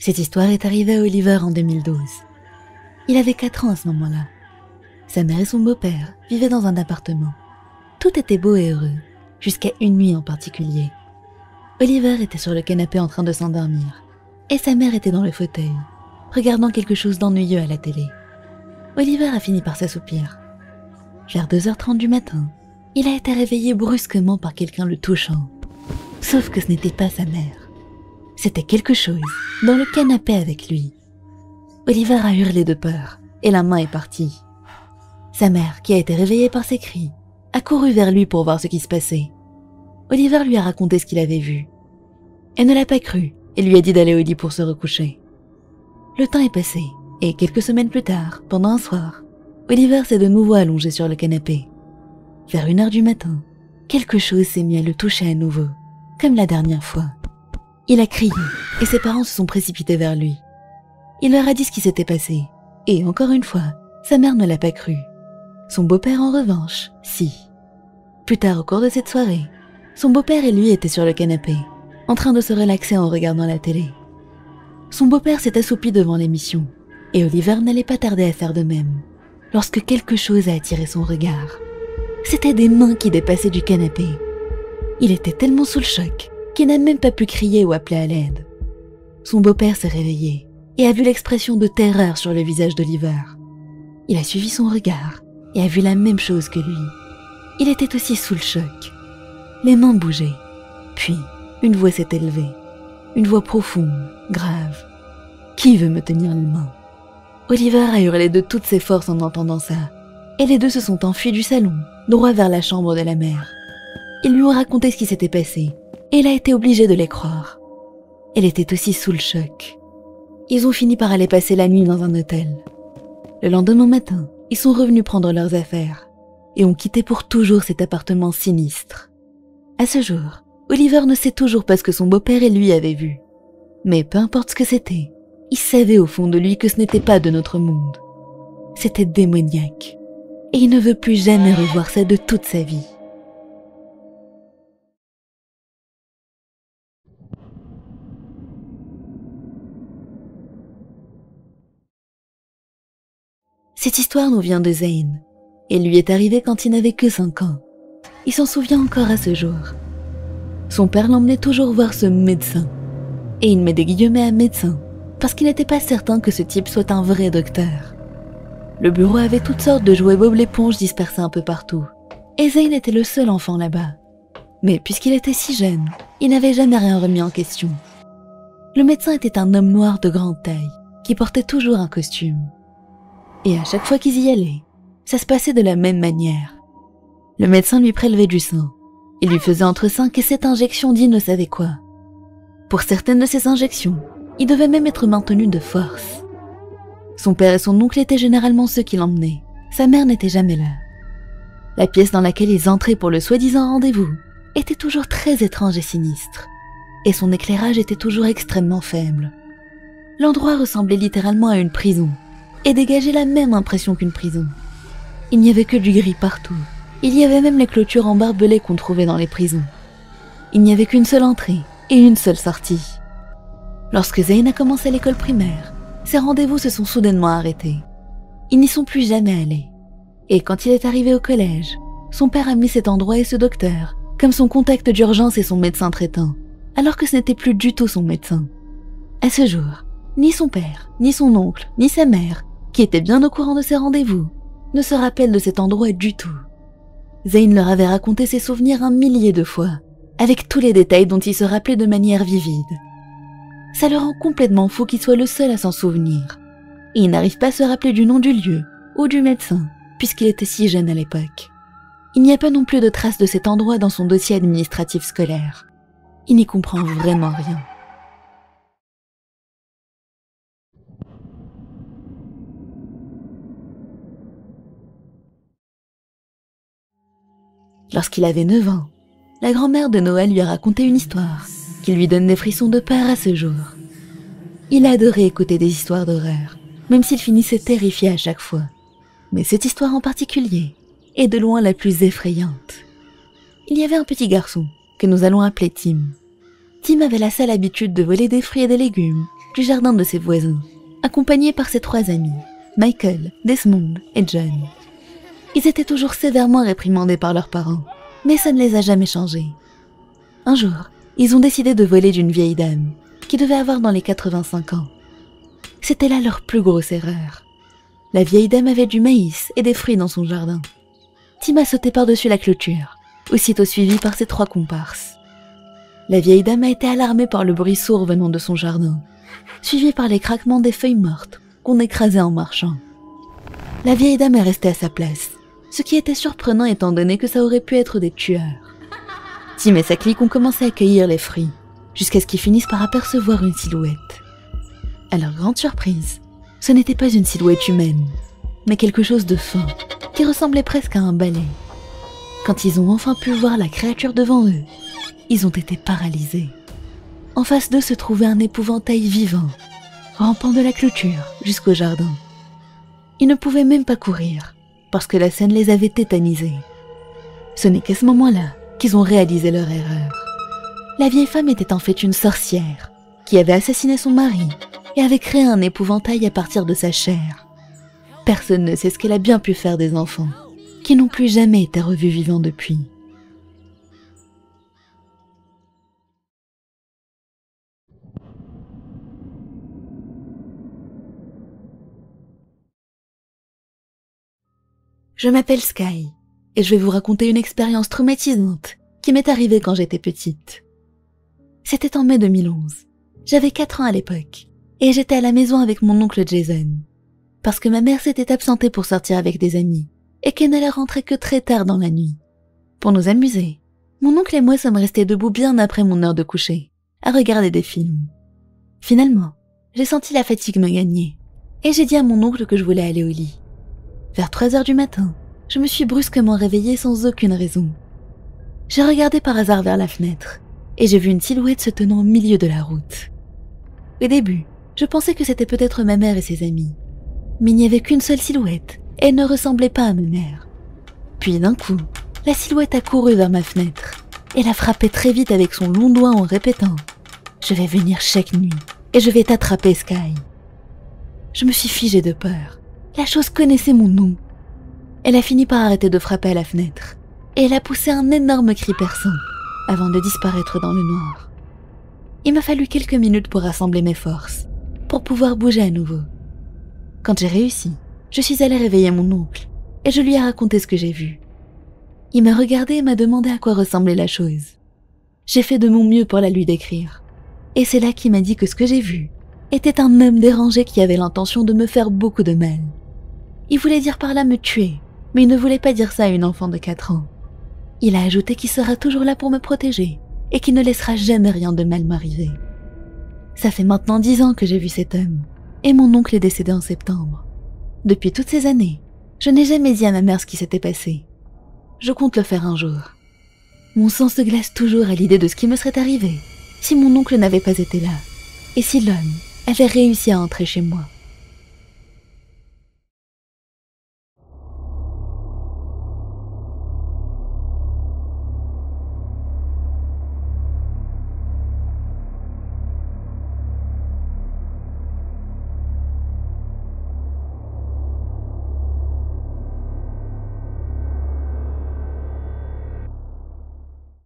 Cette histoire est arrivée à Oliver en 2012. Il avait 4 ans à ce moment-là. Sa mère et son beau-père vivaient dans un appartement. Tout était beau et heureux, jusqu'à une nuit en particulier. Oliver était sur le canapé en train de s'endormir, et sa mère était dans le fauteuil, regardant quelque chose d'ennuyeux à la télé. Oliver a fini par s'assoupir. Vers 2h30 du matin, il a été réveillé brusquement par quelqu'un le touchant. Sauf que ce n'était pas sa mère. C'était quelque chose dans le canapé avec lui. Oliver a hurlé de peur et la main est partie. Sa mère, qui a été réveillée par ses cris, a couru vers lui pour voir ce qui se passait. Oliver lui a raconté ce qu'il avait vu. Elle ne l'a pas cru et lui a dit d'aller au lit pour se recoucher. Le temps est passé et quelques semaines plus tard, pendant un soir, Oliver s'est de nouveau allongé sur le canapé. Vers une heure du matin, quelque chose s'est mis à le toucher à nouveau, comme la dernière fois. Il a crié et ses parents se sont précipités vers lui. Il leur a dit ce qui s'était passé, et encore une fois, sa mère ne l'a pas cru. Son beau-père, en revanche, si. Plus tard, au cours de cette soirée, son beau-père et lui étaient sur le canapé, en train de se relaxer en regardant la télé. Son beau-père s'est assoupi devant l'émission, et Oliver n'allait pas tarder à faire de même, lorsque quelque chose a attiré son regard. C'étaient des mains qui dépassaient du canapé. Il était tellement sous le choc qu'il n'a même pas pu crier ou appeler à l'aide. Son beau-père s'est réveillé et a vu l'expression de terreur sur le visage d'Oliver. Il a suivi son regard et a vu la même chose que lui. Il était aussi sous le choc. Les mains bougeaient. Puis, une voix s'est élevée. Une voix profonde, grave. Qui veut me tenir les mains Oliver a hurlé de toutes ses forces en entendant ça. Et les deux se sont enfuis du salon, droit vers la chambre de la mère. Ils lui ont raconté ce qui s'était passé, et il a été obligé de les croire. Elle était aussi sous le choc. Ils ont fini par aller passer la nuit dans un hôtel. Le lendemain matin, ils sont revenus prendre leurs affaires et ont quitté pour toujours cet appartement sinistre. À ce jour, Oliver ne sait toujours pas ce que son beau-père et lui avaient vu. Mais peu importe ce que c'était, il savait au fond de lui que ce n'était pas de notre monde. C'était démoniaque. Et il ne veut plus jamais revoir ça de toute sa vie. Cette histoire nous vient de Zane. Elle lui est arrivée quand il n'avait que 5 ans. Il s'en souvient encore à ce jour. Son père l'emmenait toujours voir ce médecin. Et il met des guillemets à médecin, parce qu'il n'était pas certain que ce type soit un vrai docteur. Le bureau avait toutes sortes de jouets Bob l'éponge dispersés un peu partout. Et Zane était le seul enfant là-bas. Mais puisqu'il était si jeune, il n'avait jamais rien remis en question. Le médecin était un homme noir de grande taille, qui portait toujours un costume. Et à chaque fois qu'ils y allaient, ça se passait de la même manière. Le médecin lui prélevait du sang. Il lui faisait entre 5 et 7 injections d'il ne savait quoi. Pour certaines de ces injections, il devait même être maintenu de force. Son père et son oncle étaient généralement ceux qui l'emmenaient. Sa mère n'était jamais là. La pièce dans laquelle ils entraient pour le soi-disant rendez-vous était toujours très étrange et sinistre. Et son éclairage était toujours extrêmement faible. L'endroit ressemblait littéralement à une prison et dégageait la même impression qu'une prison. Il n'y avait que du gris partout. Il y avait même les clôtures en barbelés qu'on trouvait dans les prisons. Il n'y avait qu'une seule entrée et une seule sortie. Lorsque Zayn a commencé l'école primaire, ses rendez-vous se sont soudainement arrêtés. Ils n'y sont plus jamais allés. Et quand il est arrivé au collège, son père a mis cet endroit et ce docteur comme son contact d'urgence et son médecin traitant, alors que ce n'était plus du tout son médecin. À ce jour, ni son père, ni son oncle, ni sa mère qui était bien au courant de ses rendez-vous, ne se rappelle de cet endroit du tout. Zane leur avait raconté ses souvenirs un millier de fois, avec tous les détails dont il se rappelait de manière vivide. Ça le rend complètement fou qu'il soit le seul à s'en souvenir. Et il n'arrive pas à se rappeler du nom du lieu ou du médecin, puisqu'il était si jeune à l'époque. Il n'y a pas non plus de traces de cet endroit dans son dossier administratif scolaire. Il n'y comprend vraiment rien. Lorsqu'il avait 9 ans, la grand-mère de Noël lui a raconté une histoire qui lui donne des frissons de peur à ce jour. Il adorait écouter des histoires d'horreur, même s'il finissait terrifié à chaque fois. Mais cette histoire en particulier est de loin la plus effrayante. Il y avait un petit garçon que nous allons appeler Tim. Tim avait la sale habitude de voler des fruits et des légumes du jardin de ses voisins, accompagné par ses trois amis, Michael, Desmond et John. Ils étaient toujours sévèrement réprimandés par leurs parents, mais ça ne les a jamais changés. Un jour, ils ont décidé de voler d'une vieille dame, qui devait avoir dans les 85 ans. C'était là leur plus grosse erreur. La vieille dame avait du maïs et des fruits dans son jardin. Tim a sauté par-dessus la clôture, aussitôt suivi par ses trois comparses. La vieille dame a été alarmée par le bruit sourd venant de son jardin, suivi par les craquements des feuilles mortes qu'on écrasait en marchant. La vieille dame est restée à sa place, ce qui était surprenant étant donné que ça aurait pu être des tueurs. Tim et sa clique ont commencé à cueillir les fruits, jusqu'à ce qu'ils finissent par apercevoir une silhouette. À leur grande surprise, ce n'était pas une silhouette humaine, mais quelque chose de fin, qui ressemblait presque à un balai. Quand ils ont enfin pu voir la créature devant eux, ils ont été paralysés. En face d'eux se trouvait un épouvantail vivant, rampant de la clôture jusqu'au jardin. Ils ne pouvaient même pas courir, parce que la scène les avait tétanisés. Ce n'est qu'à ce moment-là qu'ils ont réalisé leur erreur. La vieille femme était en fait une sorcière, qui avait assassiné son mari et avait créé un épouvantail à partir de sa chair. Personne ne sait ce qu'elle a bien pu faire des enfants, qui n'ont plus jamais été revus vivants depuis. Je m'appelle Sky et je vais vous raconter une expérience traumatisante qui m'est arrivée quand j'étais petite. C'était en mai 2011. J'avais 4 ans à l'époque et j'étais à la maison avec mon oncle Jason. Parce que ma mère s'était absentée pour sortir avec des amis et qu'elle n'allait rentrer que très tard dans la nuit. Pour nous amuser, mon oncle et moi sommes restés debout bien après mon heure de coucher, à regarder des films. Finalement, j'ai senti la fatigue me gagner et j'ai dit à mon oncle que je voulais aller au lit. Vers 3 heures du matin, je me suis brusquement réveillée sans aucune raison. J'ai regardé par hasard vers la fenêtre et j'ai vu une silhouette se tenant au milieu de la route. Au début, je pensais que c'était peut-être ma mère et ses amis. Mais il n'y avait qu'une seule silhouette et elle ne ressemblait pas à ma mère. Puis d'un coup, la silhouette a couru vers ma fenêtre et l'a frappé très vite avec son long doigt en répétant ⁇ Je vais venir chaque nuit et je vais t'attraper Sky ⁇ Je me suis figée de peur. La chose connaissait mon nom. Elle a fini par arrêter de frapper à la fenêtre et elle a poussé un énorme cri perçant avant de disparaître dans le noir. Il m'a fallu quelques minutes pour rassembler mes forces, pour pouvoir bouger à nouveau. Quand j'ai réussi, je suis allée réveiller mon oncle et je lui ai raconté ce que j'ai vu. Il m'a regardé et m'a demandé à quoi ressemblait la chose. J'ai fait de mon mieux pour la lui décrire. Et c'est là qu'il m'a dit que ce que j'ai vu était un homme dérangé qui avait l'intention de me faire beaucoup de mal. Il voulait dire par là me tuer, mais il ne voulait pas dire ça à une enfant de 4 ans. Il a ajouté qu'il sera toujours là pour me protéger et qu'il ne laissera jamais rien de mal m'arriver. Ça fait maintenant dix ans que j'ai vu cet homme, et mon oncle est décédé en septembre. Depuis toutes ces années, je n'ai jamais dit à ma mère ce qui s'était passé. Je compte le faire un jour. Mon sang se glace toujours à l'idée de ce qui me serait arrivé si mon oncle n'avait pas été là, et si l'homme avait réussi à entrer chez moi.